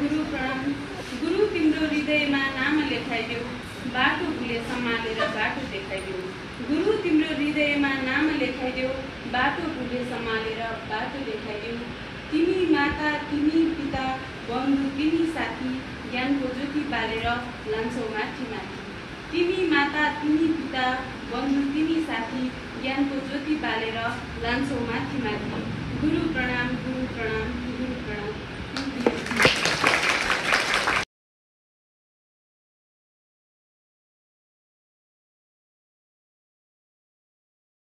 गुरु गुरु तिम्रो हृदयमा नाम लेखाइदेऊ बाटो भुले सम्हालेर बाटो देखाइदेऊ गुरु तिम्रो हृदयमा नाम लेखाइदेऊ बाटो भुले सम्हालेर बाटो देखाइदेऊ। तिमी माता तिमी पिता बन्धु तिमी साथी ज्ञानको ज्योति बालेर लान्छौ माथि माथि तिमी माता तिमी पिता बन्धु तिमी साथी ज्ञानको ज्योति बालेर लान्छौ माथि माथि